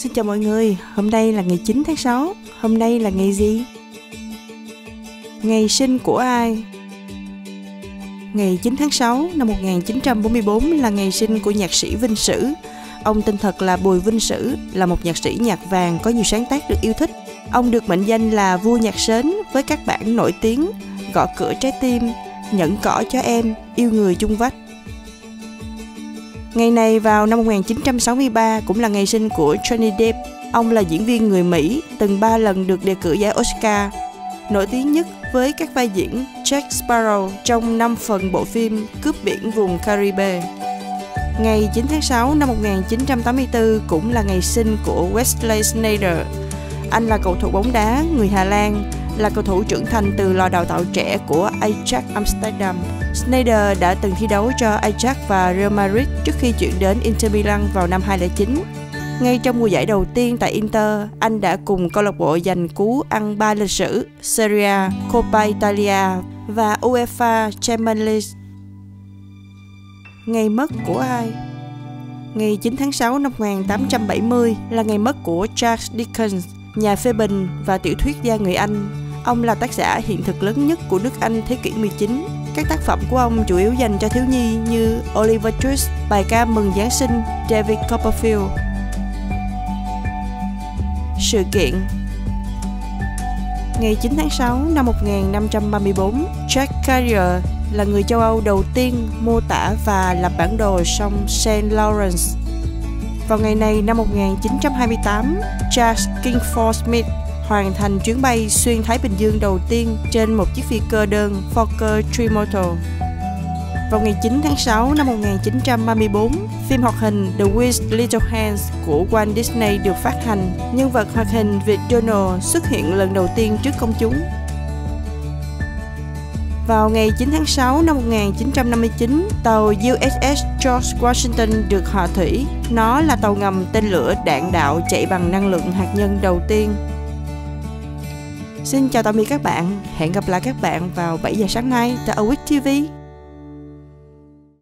Xin chào mọi người, hôm nay là ngày 9 tháng 6 Hôm nay là ngày gì? Ngày sinh của ai? Ngày 9 tháng 6 năm 1944 là ngày sinh của nhạc sĩ Vinh Sử Ông tên thật là Bùi Vinh Sử, là một nhạc sĩ nhạc vàng có nhiều sáng tác được yêu thích. Ông được mệnh danh là vua nhạc sến với các bản nổi tiếng Gõ cửa trái tim, Nhẫn cỏ cho em, Yêu người chung vách. Ngày này vào năm 1963 cũng là ngày sinh của Johnny Depp. Ông là diễn viên người Mỹ, từng ba lần được đề cử giải Oscar. Nổi tiếng nhất với các vai diễn Jack Sparrow trong 5 phần bộ phim Cướp biển vùng Caribe. Ngày 9 tháng 6 năm 1984 cũng là ngày sinh của Wesley Sneijder. Anh là cầu thủ bóng đá người Hà Lan, là cầu thủ trưởng thành từ lò đào tạo trẻ của Ajax Amsterdam. Sneijder đã từng thi đấu cho Ajax và Real Madrid trước khi chuyển đến Inter Milan vào năm 2009. Ngay trong mùa giải đầu tiên tại Inter, anh đã cùng câu lạc bộ giành cú ăn ba lịch sử Serie A, Coppa Italia và UEFA Champions League. Ngày mất của ai? Ngày 9 tháng 6 năm 1870 là ngày mất của Charles Dickens, nhà phê bình và tiểu thuyết gia người Anh. Ông là tác giả hiện thực lớn nhất của nước Anh thế kỷ 19. Các tác phẩm của ông chủ yếu dành cho thiếu nhi như Oliver Twist, bài ca mừng Giáng sinh, David Copperfield. Sự kiện Ngày 9 tháng 6 năm 1534, Jack Carrier là người châu Âu đầu tiên mô tả và lập bản đồ sông Saint Lawrence. Vào ngày này năm 1928, Charles Kingford Smith hoàn thành chuyến bay xuyên Thái Bình Dương đầu tiên trên một chiếc phi cơ đơn Fokker Trimotor. Vào ngày 9 tháng 6 năm 1934, phim hoạt hình The Wiz Little Hands của Walt Disney được phát hành. Nhân vật hoạt hình Việt Donald xuất hiện lần đầu tiên trước công chúng vào ngày 9 tháng 6 năm 1959, tàu USS George Washington được hạ thủy. Nó là tàu ngầm tên lửa đạn đạo chạy bằng năng lượng hạt nhân đầu tiên. Xin chào tạm biệt các bạn, hẹn gặp lại các bạn vào 7 giờ sáng nay tại Awake TV.